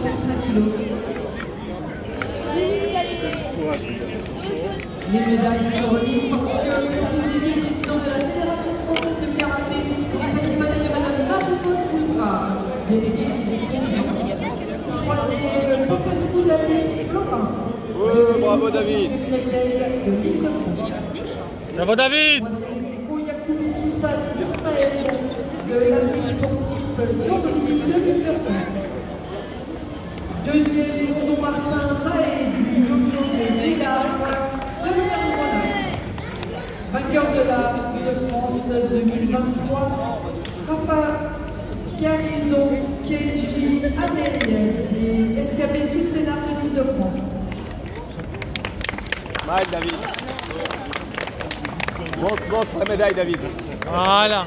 35 kg. Les médailles sont remises par M. Sylvie, président de la Fédération française de karaté. Est accompagné de Mme Marie-Paul Bouzra, déléguée du. Troisième, Popescu David Florin. Bravo David. Bravo David Israël de David. Montre, montre la médaille David. Voilà